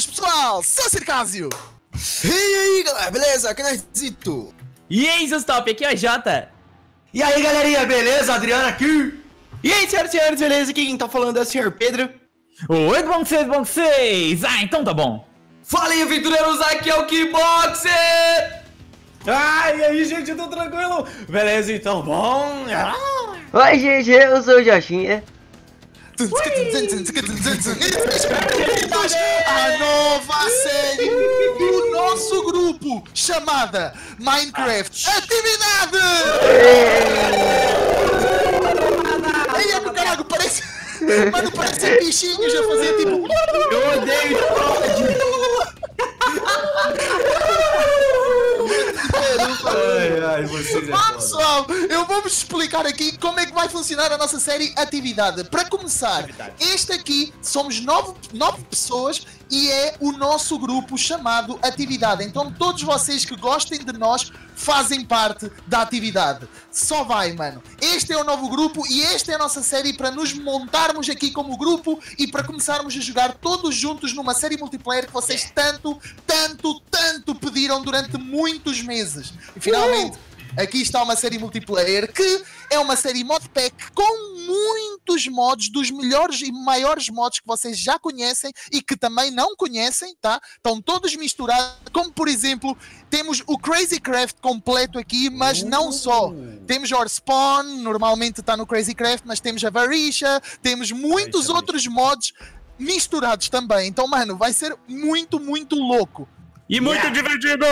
Boas pessoal, sou Circásio! E aí galera, beleza? Aqui é Zito. E aí, seus top, aqui é o Jota. E aí galerinha, beleza? Adriano aqui. E aí, senhoras e senhores, beleza? Aqui quem tá falando é o senhor Pedro. Oi, bom vocês, bom vocês. Ah, então tá bom. Fala aí, aventureiros, aqui é o Kickboxer. Ai, e aí, gente, tudo tranquilo? Beleza, então, bom? Ah. Oi, gente, eu sou o Joshinha. Bem-vindos à nova série do nosso grupo chamada Minecraft Atividade! Ei, é pro caralho, parece. Mano, parece bichinhos a fazer tipo. Eu odeio Ai, ai, vocês é. Pessoal, eu vou-vos explicar aqui como é que vai funcionar a nossa série Atividade. Para começar, este aqui somos nove, nove pessoas e é o nosso grupo chamado Atividade. Então todos vocês que gostem de nós fazem parte da atividade. Só vai, mano. Este é o novo grupo e esta é a nossa série para nos montarmos aqui como grupo e para começarmos a jogar todos juntos numa série multiplayer que vocês tanto, tanto, tanto pediram durante muitos meses. E finalmente. Aqui está uma série multiplayer que é uma série modpack com muitos mods, dos melhores e maiores mods que vocês já conhecem e que também não conhecem, tá? Estão todos misturados, como por exemplo, temos o Crazy Craft completo aqui, mas não só. Temos o Spawn, normalmente está no Crazy Craft, mas temos a Varisha, temos muitos outros mods misturados também. Então, mano, vai ser muito, muito louco. E muito divertido.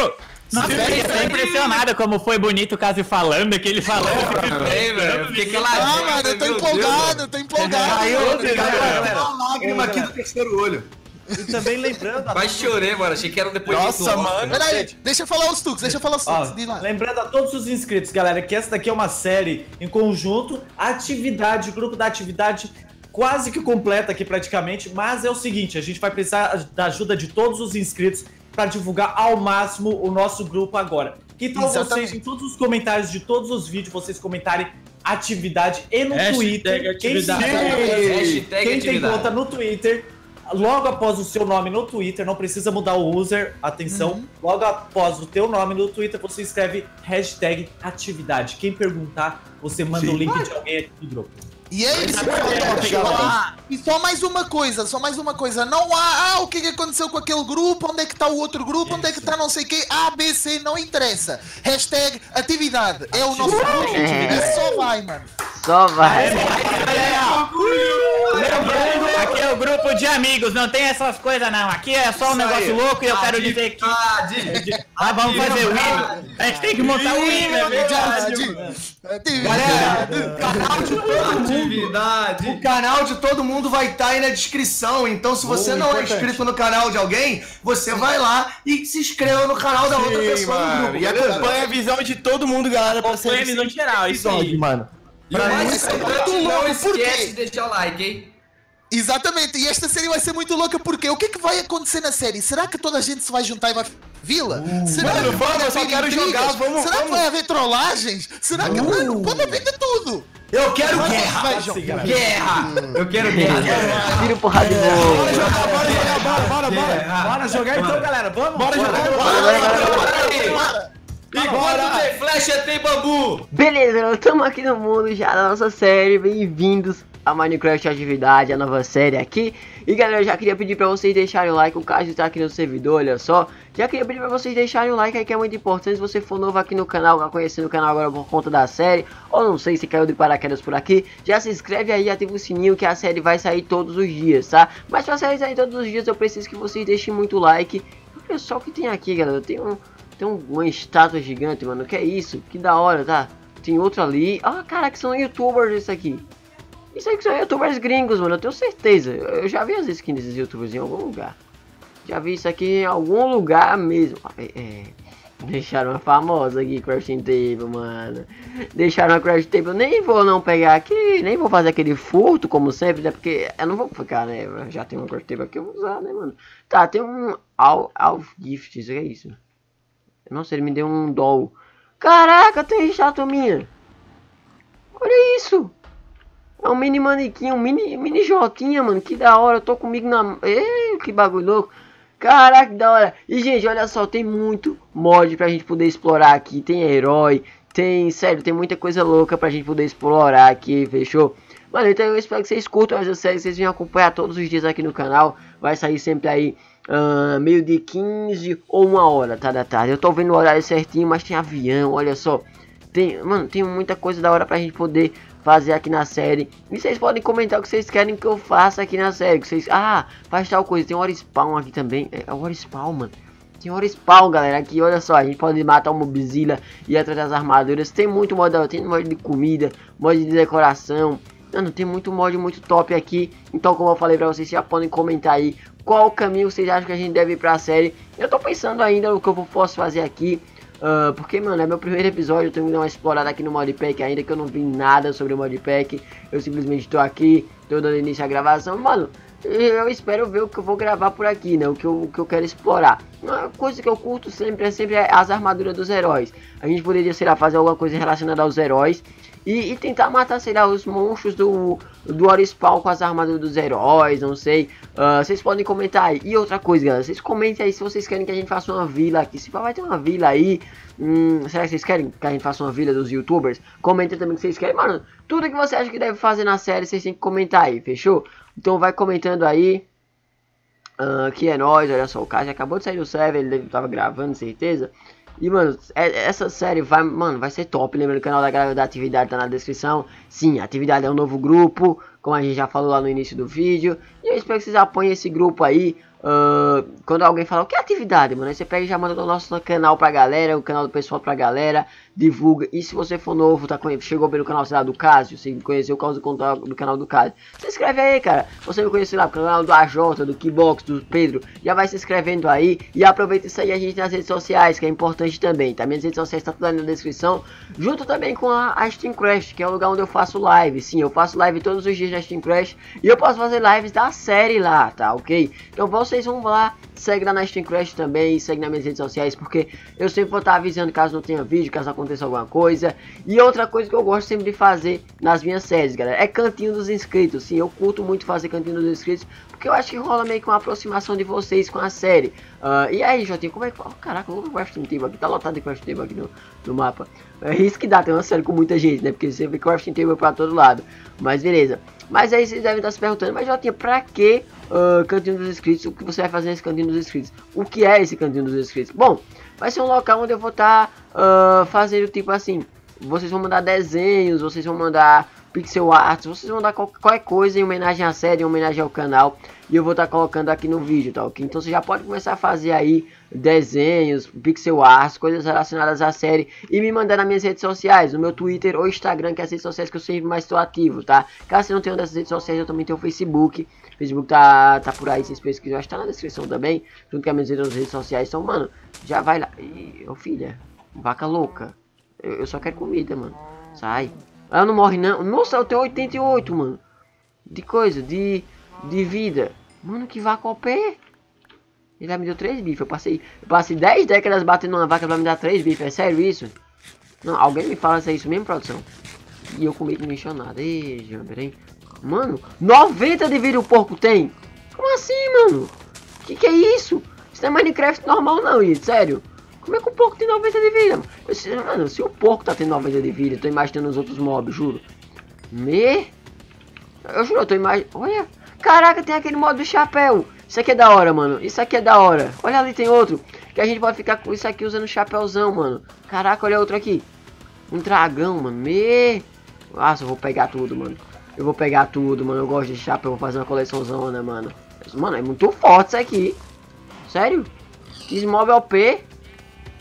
Nossa, eu fiquei tão impressionado como foi bonito o Cássio falando, que ele falando. Também, velho. Fiquei. Ah, mano, eu tô empolgado, eu tô empolgado. Caiu, mano. galera. Uma lágrima aqui do terceiro olho. E também lembrando... todos- chorei, mano. Achei que era depois Nossa, disso. mano. Peraí, deixa eu falar os truques, deixa eu falar os Ó, diz lá. lembrando a todos os inscritos, galera, que essa daqui é uma série em conjunto, atividade, grupo da atividade quase que completa aqui praticamente, mas é o seguinte, a gente vai precisar da ajuda de todos os inscritos para divulgar ao máximo o nosso grupo agora. Que tal Exatamente. vocês, em todos os comentários de todos os vídeos, vocês comentarem atividade e no Hashtag Twitter. Quem, atividade. Hashtag quem tem atividade. conta no Twitter, logo após o seu nome no Twitter, não precisa mudar o user, atenção. Logo após o teu nome no Twitter, você escreve hashtag atividade. Quem perguntar, você manda o link de alguém aqui do grupo. E é isso. E só mais uma coisa, só mais uma coisa. Não há, ah, o que, que aconteceu com aquele grupo? Onde é que está o outro grupo? Onde é que está não sei o quê? A, B, C, não interessa. Hashtag atividade. É o nosso grupo. É só vai, mano. Só vai. Lembrando, aqui é o grupo de amigos, não tem essas coisas não. Aqui é só um negócio louco e eu quero dizer que. Ah, vamos fazer o hino. A gente tem que montar o hino, é verdade. Atividade. Canal de todo mundo. Atividade. O canal de todo mundo vai estar aí na descrição. Então, se você não é inscrito no canal de alguém, você vai lá e se inscreva no canal da outra pessoa do grupo. E acompanha a visão de todo mundo, galera, pra Acompanha a visão geral, isso aí. mano. E o mais importante, muito não esquece de deixar o like, hein? Exatamente, e esta série vai ser muito louca porque o que é que vai acontecer na série? Será que toda a gente se vai juntar e vai vila? Será mano, que vamos, vai eu só haver quero intrigas? jogar, vamos, Será que vamos. vai haver trollagens? Será que, mano, pode haver de tudo? Eu quero Vai, guerra. vai, João. Guerra! Eu quero guerra. Tira o porrada de novo. Bora jogar, bora jogar, bora, bora, bora. Bora jogar então, galera, vamos. Bora jogar. Enquanto tem flecha, tem bambu! Beleza, estamos aqui no mundo já da nossa série. Bem-vindos a Minecraft Atividade, a nova série aqui. E galera, já queria pedir pra vocês deixarem o like. O Cássio tá aqui no servidor, olha só. Já queria pedir pra vocês deixarem o like aí, que é muito importante. Se você for novo aqui no canal, tá conhecendo o canal agora por conta da série, ou não sei se caiu de paraquedas por aqui, já se inscreve aí, ativa o sininho que a série vai sair todos os dias, tá? Mas pra série sair todos os dias, eu preciso que vocês deixem muito like. Olha só o que tem aqui, galera. Tem um. Tem um- uma estátua gigante, mano. Que é isso? Que da hora, tá? Tem outro ali. Ah, cara, que são youtubers isso aqui. Isso aí que são youtubers gringos, mano. Eu tenho certeza. Eu já vi as skins desses youtubers em algum lugar. Já vi isso aqui em algum lugar mesmo. É, é. Deixaram uma famosa aqui, Crashing Table, mano. Deixaram a Crash Table. Nem vou não pegar aqui. Nem vou fazer aquele furto, como sempre, né? Porque eu não vou ficar, né? Já tem uma Crash Table aqui, eu vou usar, né, mano? Tá, tem um Al, Al Gift. Isso é isso? Nossa, ele me deu um doll. Caraca, tem estátua minha. Olha isso. É um mini manequim, um mini, mini jotinha, mano. Que da hora. Eu tô comigo na... Ei, que bagulho louco. Caraca, que da hora. E, gente, olha só, tem muito mod pra gente poder explorar aqui. Tem herói, tem, sério, tem muita coisa louca pra gente poder explorar aqui, fechou? Mano, então eu espero que vocês curtam essa série, vocês venham acompanhar todos os dias aqui no canal. Vai sair sempre aí, uh, meio de 15 ou uma hora, tá, da tarde. Eu tô vendo o horário certinho, mas tem avião, olha só. Tem, mano, tem muita coisa da hora pra gente poder fazer aqui na série. E vocês podem comentar o que vocês querem que eu faça aqui na série. Que vocês, ah, faz tal coisa. Tem hora spawn aqui também. É, é hora spawn, mano. Tem hora spawn, galera. Aqui, olha só. A gente pode matar uma Mobzilla e atrás das armaduras. Tem muito mod. Tem mod de comida, mod de decoração. Mano, tem muito mod muito top aqui. Então, como eu falei pra vocês, já podem comentar aí qual caminho vocês acham que a gente deve ir pra série. Eu tô pensando ainda o que eu posso fazer aqui. Uh, porque, mano, é meu primeiro episódio, eu tenho que dar uma explorada aqui no modpack ainda que eu não vi nada sobre o modpack. Eu simplesmente tô aqui, tô dando início à gravação. Mano, eu espero ver o que eu vou gravar por aqui, né? O que eu, o que eu quero explorar. Uma coisa que eu curto sempre é sempre as armaduras dos heróis. A gente poderia, sei lá, fazer alguma coisa relacionada aos heróis. E, e, tentar matar, sei lá, os monstros do, do Orispawn com as armaduras dos heróis, não sei. Uh, vocês podem comentar aí. E outra coisa, galera, vocês comentem aí se vocês querem que a gente faça uma vila aqui. Se vai ter uma vila aí, hum, será que vocês querem que a gente faça uma vila dos youtubers? Comentem também que vocês querem. Mano, tudo que você acha que deve fazer na série, vocês têm que comentar aí, fechou? Então vai comentando aí. Uh, que é nóis, olha só, o cara acabou de sair do server, ele tava gravando, certeza. E, mano, é, essa série vai, mano, vai ser top. Lembra o canal da Galera da Atividade tá na descrição. Sim, Atividade é um novo grupo, como a gente já falou lá no início do vídeo. E eu espero que vocês apoiem esse grupo aí. Uh, quando alguém fala, o que é atividade, mano? Aí você pega e já manda no nosso canal pra galera, o canal do pessoal pra galera, divulga. E se você for novo, tá chegou pelo canal, sei lá, do Cássio, você conheceu o caso do, canal do Cássio, se inscreve aí, cara. Você me conheceu lá, pelo canal do AJ, do Keybox, do Pedro, já vai se inscrevendo aí. E aproveita isso aí a gente nas redes sociais, que é importante também, tá? Minhas redes sociais tá tudo aí na descrição, junto também com a, a Steam Crash, que é o lugar onde eu faço live. Sim, eu faço live todos os dias na Steam Crash, e eu posso fazer lives da série lá, tá? Ok? Então vocês vão lá, segue lá na Steam Crash também, segue nas minhas redes sociais, porque eu sempre vou estar avisando caso não tenha vídeo, caso aconteça alguma coisa. E outra coisa que eu gosto sempre de fazer nas minhas séries, galera, é cantinho dos inscritos. Sim, eu curto muito fazer cantinho dos inscritos, porque eu acho que rola meio que uma aproximação de vocês com a série. Uh, e aí, Jotinho, como é que... Oh, caraca, o Crafting Table aqui, tá lotado de Crafting Table aqui no, no mapa. É isso que dá, tem uma série com muita gente, né? Porque sempre Crafting Table pra todo lado. Mas beleza. Mas aí vocês devem estar se perguntando, mas Jotinha, pra que uh, Cantinho dos Inscritos? O que você vai fazer nesse Cantinho dos Inscritos? O que é esse Cantinho dos Inscritos? Bom, vai ser um local onde eu vou estar tá, uh, fazendo tipo assim, vocês vão mandar desenhos, vocês vão mandar pixel art, vocês vão dar qualquer coisa em homenagem à série, em homenagem ao canal. E eu vou estar tá colocando aqui no vídeo, tá ok? Então você já pode começar a fazer aí desenhos, pixel art, coisas relacionadas à série. E me mandar nas minhas redes sociais, no meu Twitter ou Instagram, que é as redes sociais que eu sempre mais estou ativo, tá? Caso você não tenha dessas redes sociais, eu também tenho o Facebook. Facebook tá, tá por aí, vocês pesquisam, acho que tá na descrição também. Junto com as minhas redes sociais. Então, mano, já vai lá. Ih, ô filha, vaca louca. Eu só quero comida, mano. Sai. Ela não morre não. Nossa, eu tenho 88, mano. De coisa, de, de vida. Mano, que vaca ao pé. Ele já me deu 3 bifes. Eu passei, eu passei 10 décadas batendo numa vaca pra me dar 3 bifes. É sério isso? Não, alguém me fala se é isso mesmo, produção. E eu comi nada. Ei, Jamber, hein? Mano, 90 de vida o porco tem? Como assim, mano? Que que é isso? Isso não é Minecraft normal não, gente. Sério. Como é que o porco tem 90 de vida? Mano, se o porco tá tendo 90 de vida, eu tô imaginando os outros mobs, juro. Me... Eu juro, eu tô imaginando... Olha... Caraca, tem aquele modo do chapéu. Isso aqui é da hora, mano. Isso aqui é da hora. Olha ali, tem outro. Que a gente pode ficar com isso aqui usando chapéuzão, mano. Caraca, olha outro aqui. Um dragão, mano. Me... Nossa, eu vou pegar tudo, mano. Eu vou pegar tudo, mano. Eu gosto de chapéu. Vou fazer uma coleçãozão, né, mano. Mano, é muito forte isso aqui. Sério? Desmob OP.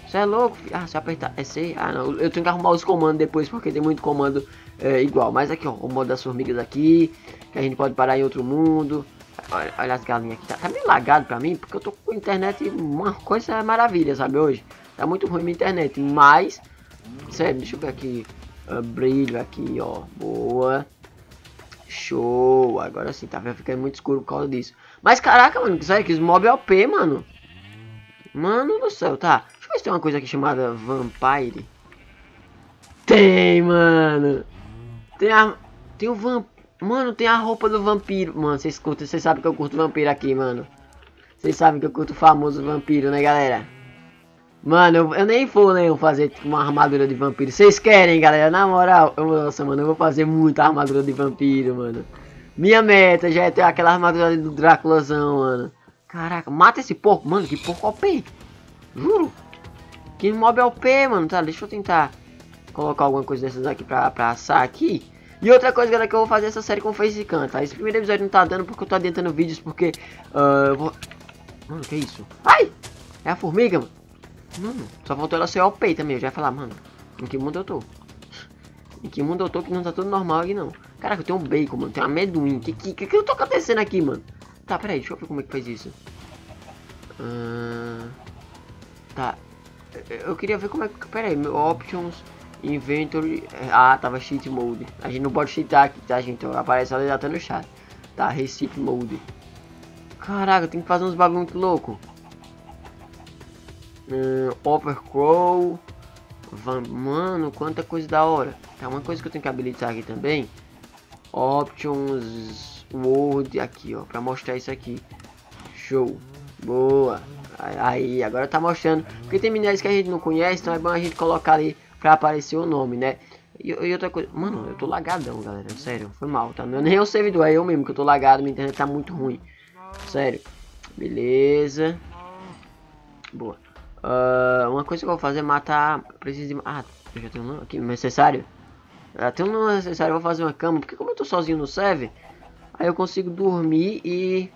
Você é louco? Ah, se apertar. É C? Ah, não. Eu tenho que arrumar os comandos depois, porque tem muito comando é, igual. Mas aqui, ó. O modo das formigas aqui. Que a gente pode parar em outro mundo. Olha, olha as galinhas aqui. Tá, tá meio lagado pra mim, porque eu tô com internet uma coisa maravilha, sabe, hoje. Tá muito ruim minha internet, mas... Sério, deixa eu ver aqui. Uh, brilho aqui, ó. Boa. Show. Agora sim, tá ficando muito escuro por causa disso. Mas caraca, mano, sério que os mob é OP, mano. Mano do céu, tá. Se tem uma coisa aqui chamada Vampire. Tem, mano. Tem a... Tem o Vampire. Mano, tem a roupa do vampiro. Mano, vocês curtem, vocês sabem que eu curto vampiro aqui, mano. Vocês sabem que eu curto o famoso vampiro, né, galera? Mano, eu, eu nem vou né, fazer tipo, uma armadura de vampiro. Vocês querem, galera? Na moral, eu, nossa, mano, eu vou fazer muita armadura de vampiro, mano. Minha meta já é ter aquela armadura do Dráculazão, mano. Caraca, mata esse porco, mano. Que porco OP. Juro. Que mob OP, mano. Tá, deixa eu tentar colocar alguma coisa dessas aqui pra, pra assar aqui. E outra coisa, galera, que eu vou fazer essa série com facecam, tá? Esse primeiro episódio não tá dando porque eu tô adiantando vídeos, porque... Uh, eu vou... Mano, que isso? Ai! É a formiga, mano. Mano, só faltou ela ser OP também. Eu já ia falar, mano, em que mundo eu tô? Em que mundo eu tô que não tá tudo normal aqui, não. Caraca, eu tenho um bacon, mano. Tem uma amendoim. Que que, que que eu tô acontecendo aqui, mano? Tá, peraí, deixa eu ver como é que faz isso. Uh, tá. Eu queria ver como é que... Peraí, meu options... Inventory. Ah, tava cheat mode. A gente não pode cheatar aqui, tá, gente? Então, aparece ali até no chat. Tá, recipe mode. Caraca, tem que fazer uns bagulho muito louco. Hum, Overcrow. Mano, quanta coisa da hora. Tá, uma coisa que eu tenho que habilitar aqui também. Options World aqui, ó. Pra mostrar isso aqui. Show. Boa. Aí, agora tá mostrando. Porque tem minérios que a gente não conhece, então é bom a gente colocar ali pra aparecer o nome, né? E, e, outra coisa, mano, eu tô lagadão, galera, sério, foi mal, tá? Não é nem o servidor, é eu mesmo que eu tô lagado, minha internet tá muito ruim. Sério. Beleza. Boa. Uh, uma coisa que eu vou fazer é matar. Preciso de. Ah, eu já tenho um aqui necessário. Já tenho um necessário, eu vou fazer uma cama. Porque como eu tô sozinho no server, aí eu consigo dormir e.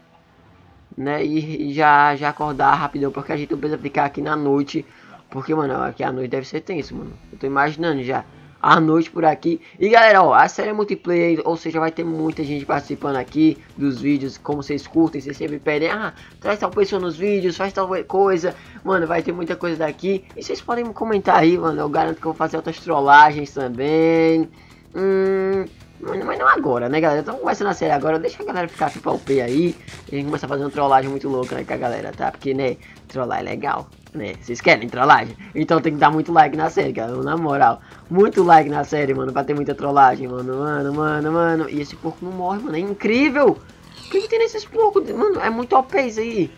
Né, e, já, já acordar rapidão. Porque a gente não precisa ficar aqui na noite porque, mano, aqui a noite deve ser tenso, mano. Eu tô imaginando já a noite por aqui. E galera, ó, a série é multiplayer, ou seja, vai ter muita gente participando aqui dos vídeos, como vocês curtem, vocês sempre pedem, ah, traz tal pessoa nos vídeos, faz tal coisa, mano, vai ter muita coisa daqui. E vocês podem comentar aí, mano, eu garanto que eu vou fazer outras trollagens também. Hum, mas não agora, né, galera? Então começando a série agora, deixa a galera ficar tipo ao pé aí, e a gente começa a fazer uma trollagem muito louca, né, com a galera, tá? Porque, né, trollar é legal né? Vocês querem trollagem? Então tem que dar muito like na série, cara. Na moral. Muito like na série, mano. Pra ter muita trollagem, mano. Mano, mano, mano. E esse porco não morre, mano. É incrível. O que, que tem nesses porcos? Mano, é muito OP isso aí.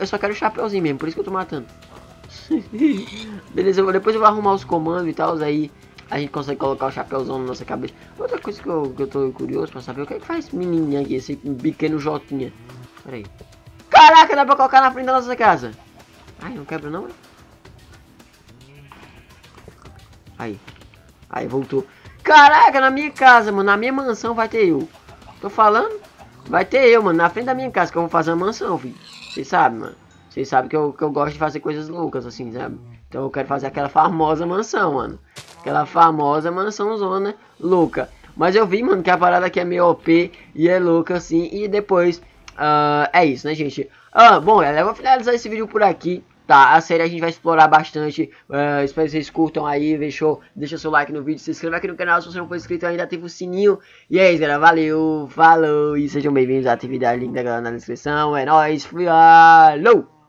Eu, só quero o chapeuzinho mesmo. Por isso que eu tô matando. Beleza, eu, depois eu vou arrumar os comandos e tal. Aí a gente consegue colocar o chapéuzão na nossa cabeça. Outra coisa que eu, que eu tô curioso pra saber. O que é que faz menininha aqui? Esse pequeno Jotinha. Pera aí. Caraca, dá pra colocar na frente da nossa casa. Ai, não quebra não, Aí. Aí, voltou. Caraca, na minha casa, mano. Na minha mansão vai ter eu. Tô falando? Vai ter eu, mano. Na frente da minha casa que eu vou fazer uma mansão, filho. Vocês sabem, mano. Vocês sabem que eu, que eu gosto de fazer coisas loucas, assim, sabe? Então eu quero fazer aquela famosa mansão, mano. Aquela famosa mansão zona louca. Mas eu vi, mano, que a parada aqui é meio OP e é louca, assim. E depois, uh, é isso, né, gente? Ah, bom, galera, eu vou finalizar esse vídeo por aqui. Tá, a série a gente vai explorar bastante. Uh, espero que vocês curtam aí, fechou? Deixa seu like no vídeo, se inscreva aqui no canal se você não for inscrito ainda, ativa o sininho. E é isso, galera. Valeu, falou e sejam bem-vindos à atividade, link da galera na descrição. É nóis, fui, alô!